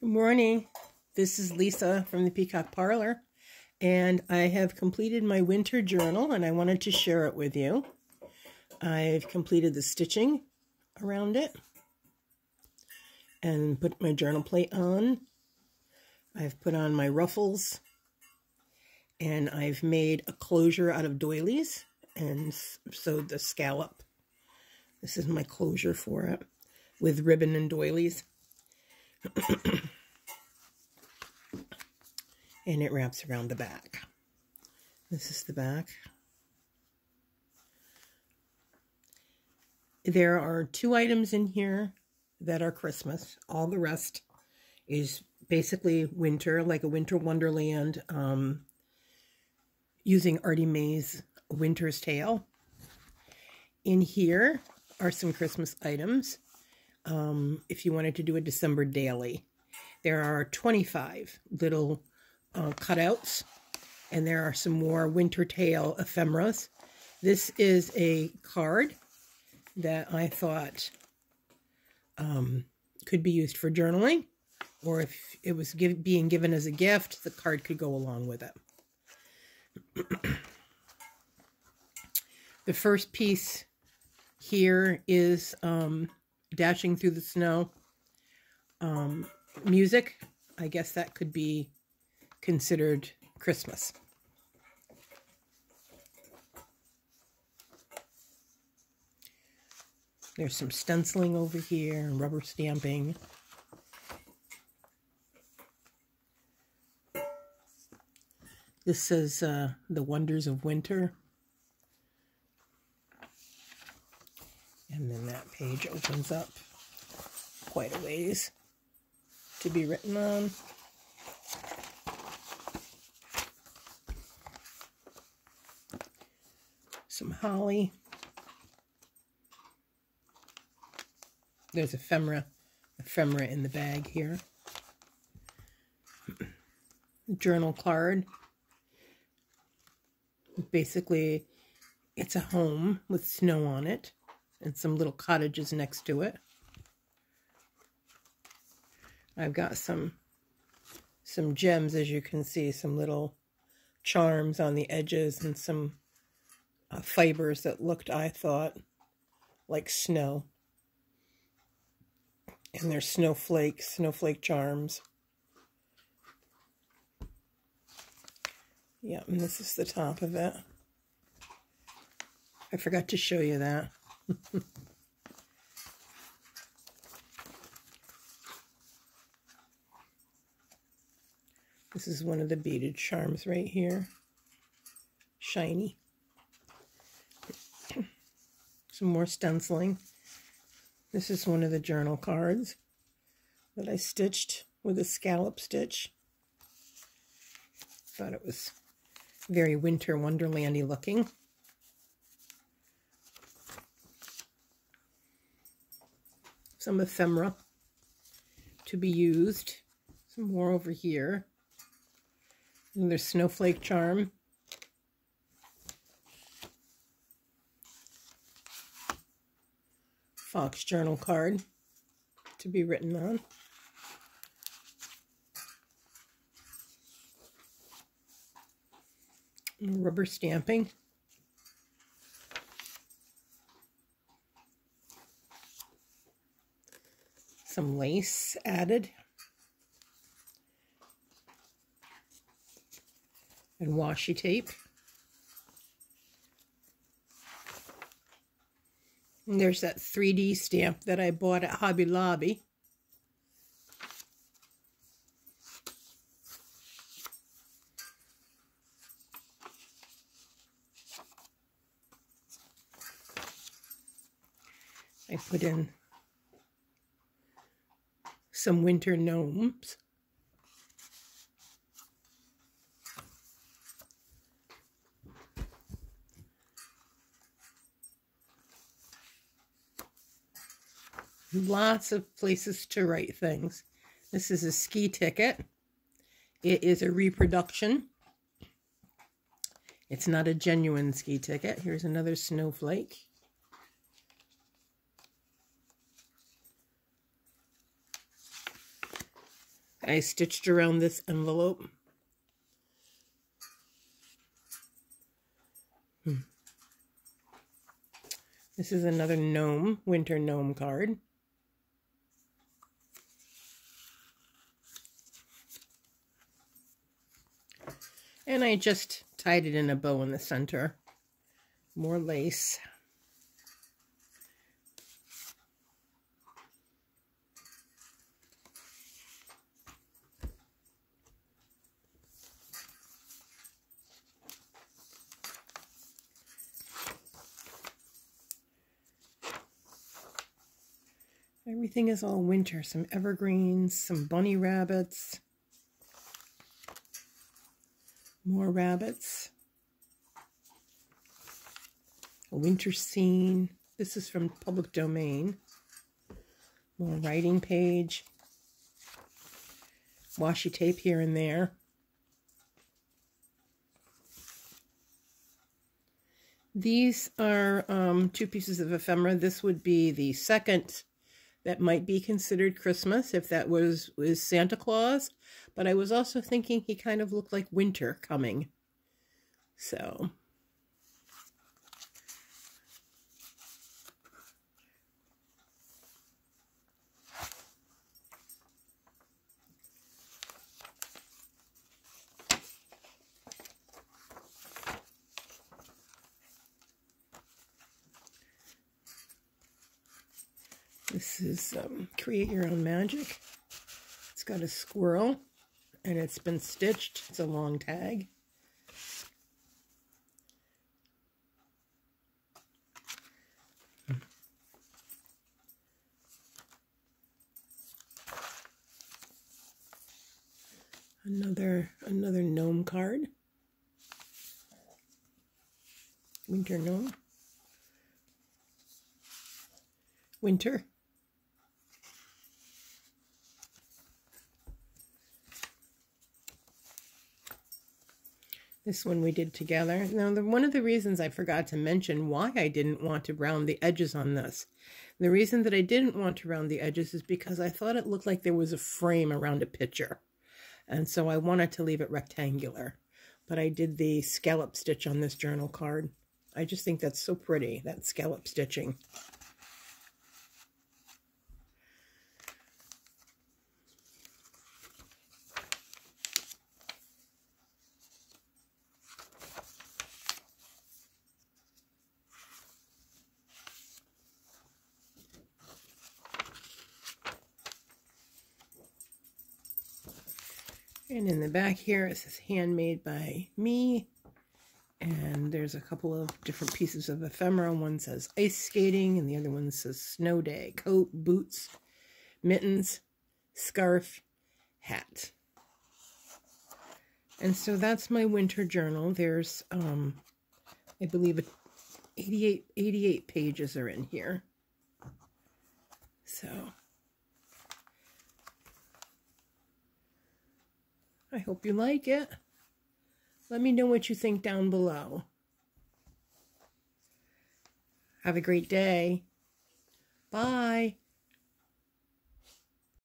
Good morning. This is Lisa from the Peacock Parlor, and I have completed my winter journal, and I wanted to share it with you. I've completed the stitching around it and put my journal plate on. I've put on my ruffles, and I've made a closure out of doilies and sewed the scallop. This is my closure for it with ribbon and doilies. and it wraps around the back. This is the back. There are two items in here that are Christmas. All the rest is basically winter, like a winter wonderland, um, using Artymaze Winter's Tale. In here are some Christmas items um, if you wanted to do a December daily. There are 25 little uh, cutouts, and there are some more Winter Tale ephemeras. This is a card that I thought um, could be used for journaling, or if it was give, being given as a gift, the card could go along with it. the first piece here is um, Dashing Through the Snow. Um, music, I guess that could be considered Christmas. There's some stenciling over here and rubber stamping. This says uh, The Wonders of Winter. And then that page opens up quite a ways to be written on. Some holly. There's ephemera, ephemera in the bag here. Journal card. Basically, it's a home with snow on it and some little cottages next to it. I've got some some gems, as you can see, some little charms on the edges and some uh, fibers that looked, I thought, like snow. And there's snowflakes, snowflake charms. Yeah, and this is the top of it. I forgot to show you that. this is one of the beaded charms right here. Shiny. Some more stenciling. This is one of the journal cards that I stitched with a scallop stitch. Thought it was very winter wonderlandy looking. some ephemera to be used. Some more over here. Another snowflake charm. Fox journal card to be written on. Rubber stamping. some lace added. And washi tape. And there's that 3D stamp that I bought at Hobby Lobby. I put in some winter gnomes. Lots of places to write things. This is a ski ticket. It is a reproduction. It's not a genuine ski ticket. Here's another snowflake. I stitched around this envelope. Hmm. This is another gnome, winter gnome card. And I just tied it in a bow in the center. More lace. Everything is all winter. Some evergreens, some bunny rabbits, more rabbits, a winter scene. This is from Public Domain. More writing page, washi tape here and there. These are um, two pieces of ephemera. This would be the second that might be considered Christmas if that was, was Santa Claus. But I was also thinking he kind of looked like winter coming. So This is um, Create Your Own Magic. It's got a squirrel, and it's been stitched. It's a long tag. Another another gnome card. Winter gnome. Winter. This one we did together. Now, the, one of the reasons I forgot to mention why I didn't want to round the edges on this. The reason that I didn't want to round the edges is because I thought it looked like there was a frame around a picture. And so I wanted to leave it rectangular. But I did the scallop stitch on this journal card. I just think that's so pretty, that scallop stitching. And in the back here, it says handmade by me. And there's a couple of different pieces of ephemera. One says ice skating, and the other one says snow day. Coat, boots, mittens, scarf, hat. And so that's my winter journal. There's, um, I believe, 88, 88 pages are in here. So I hope you like it. Let me know what you think down below. Have a great day. Bye.